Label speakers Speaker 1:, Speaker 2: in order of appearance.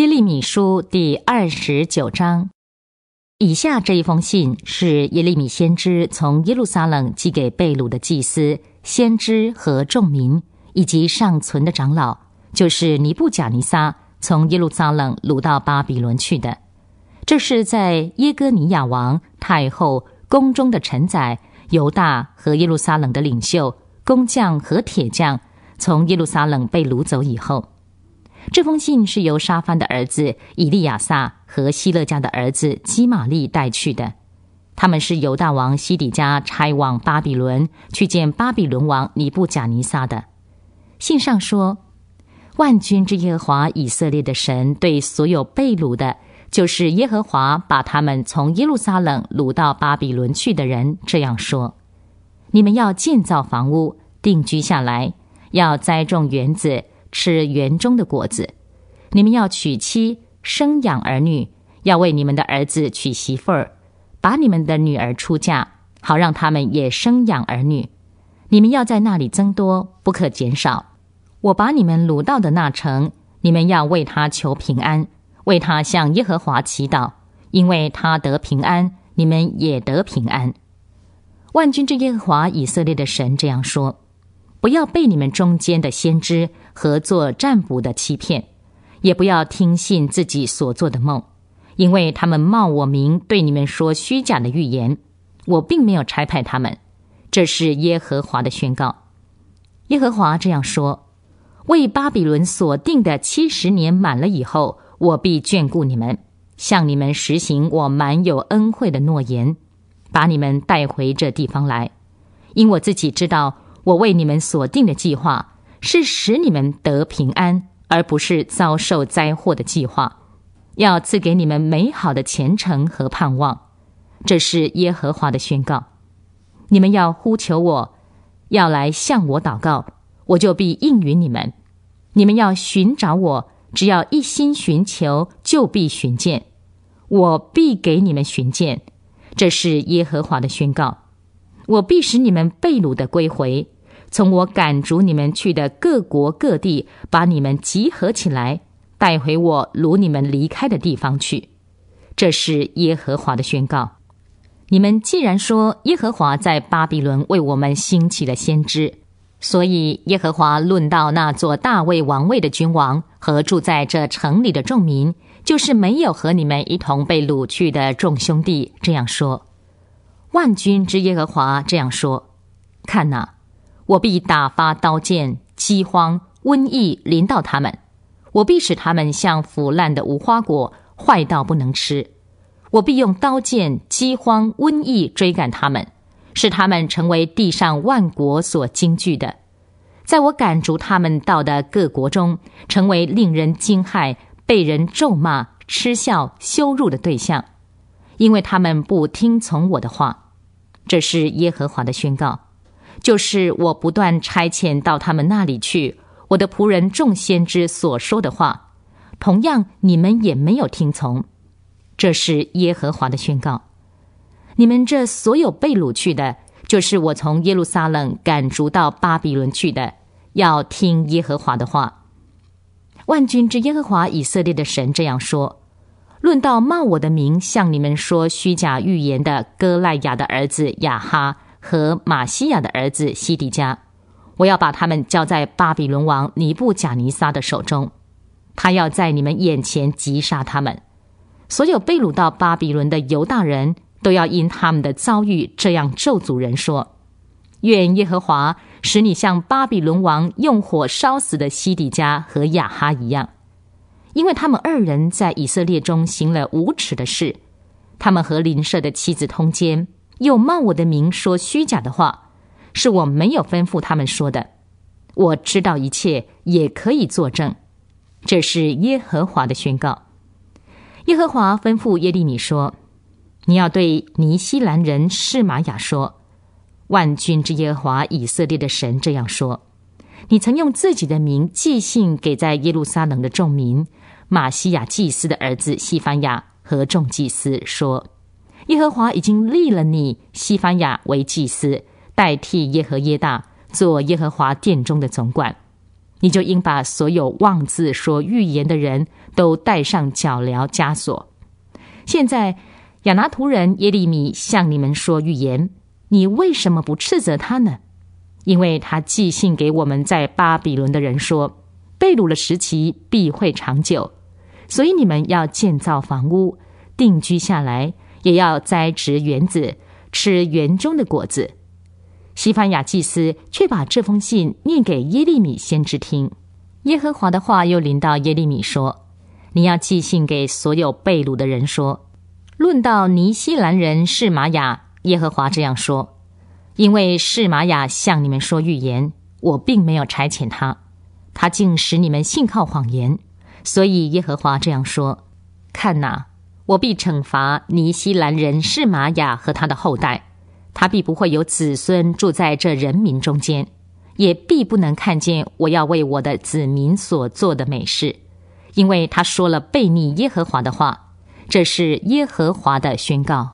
Speaker 1: 耶利米书第二十九章，以下这一封信是耶利米先知从耶路撒冷寄给贝鲁的祭司、先知和众民，以及尚存的长老，就是尼布贾尼撒从耶路撒冷掳到巴比伦去的。这是在耶哥尼亚王太后宫中的臣宰、犹大和耶路撒冷的领袖、工匠和铁匠从耶路撒冷被掳走以后。这封信是由沙番的儿子以利亚撒和希勒家的儿子基玛利带去的。他们是犹大王西底家差往巴比伦去见巴比伦王尼布贾尼撒的。信上说：“万军之耶和华以色列的神对所有被掳的，就是耶和华把他们从耶路撒冷掳到巴比伦去的人这样说：你们要建造房屋，定居下来，要栽种园子。”吃园中的果子，你们要娶妻生养儿女，要为你们的儿子娶媳妇儿，把你们的女儿出嫁，好让他们也生养儿女。你们要在那里增多，不可减少。我把你们掳到的那城，你们要为他求平安，为他向耶和华祈祷，因为他得平安，你们也得平安。万军之耶和华以色列的神这样说。不要被你们中间的先知和做占卜的欺骗，也不要听信自己所做的梦，因为他们冒我名对你们说虚假的预言。我并没有差派他们，这是耶和华的宣告。耶和华这样说：为巴比伦所定的七十年满了以后，我必眷顾你们，向你们实行我满有恩惠的诺言，把你们带回这地方来，因我自己知道。我为你们所定的计划是使你们得平安，而不是遭受灾祸的计划。要赐给你们美好的前程和盼望，这是耶和华的宣告。你们要呼求我，要来向我祷告，我就必应允你们。你们要寻找我，只要一心寻求，就必寻见。我必给你们寻见，这是耶和华的宣告。我必使你们被掳的归回，从我赶逐你们去的各国各地，把你们集合起来，带回我掳你们离开的地方去。这是耶和华的宣告。你们既然说耶和华在巴比伦为我们兴起了先知，所以耶和华论到那座大卫王位的君王和住在这城里的众民，就是没有和你们一同被掳去的众兄弟，这样说。万军之耶和华这样说：“看哪，我必打发刀剑、饥荒、瘟疫临到他们；我必使他们像腐烂的无花果，坏到不能吃；我必用刀剑、饥荒、瘟疫追赶他们，使他们成为地上万国所惊惧的。在我赶逐他们到的各国中，成为令人惊骇、被人咒骂、嗤笑、羞辱的对象。”因为他们不听从我的话，这是耶和华的宣告，就是我不断差遣到他们那里去，我的仆人众先知所说的话，同样你们也没有听从，这是耶和华的宣告。你们这所有被掳去的，就是我从耶路撒冷赶逐到巴比伦去的，要听耶和华的话。万军之耶和华以色列的神这样说。论到冒我的名向你们说虚假预言的哥赖雅的儿子亚哈和马西亚的儿子西迪加，我要把他们交在巴比伦王尼布贾尼撒的手中，他要在你们眼前击杀他们。所有被掳到巴比伦的犹大人都要因他们的遭遇这样咒诅人说：愿耶和华使你像巴比伦王用火烧死的西底家和亚哈一样。因为他们二人在以色列中行了无耻的事，他们和邻舍的妻子通奸，又冒我的名说虚假的话，是我没有吩咐他们说的。我知道一切，也可以作证。这是耶和华的宣告。耶和华吩咐耶利米说：“你要对尼西兰人示玛雅说，万军之耶和华以色列的神这样说：你曾用自己的名寄信给在耶路撒冷的众民。”马西亚祭司的儿子西番雅和众祭司说：“耶和华已经立了你西番雅为祭司，代替耶和耶大做耶和华殿中的总管。你就应把所有妄自说预言的人都带上脚镣枷锁。现在亚拿图人耶利米向你们说预言，你为什么不斥责他呢？因为他寄信给我们在巴比伦的人说，被掳的时期必会长久，所以你们要建造房屋，定居下来，也要栽植园子，吃园中的果子。西番雅祭司却把这封信念给耶利米先知听。耶和华的话又临到耶利米说：“你要寄信给所有被掳的人说，论到尼西兰人是玛雅，耶和华这样说。”因为是玛雅向你们说预言，我并没有差遣他，他竟使你们信靠谎言，所以耶和华这样说：看哪，我必惩罚尼西兰人士玛雅和他的后代，他必不会有子孙住在这人民中间，也必不能看见我要为我的子民所做的美事，因为他说了悖逆耶和华的话，这是耶和华的宣告。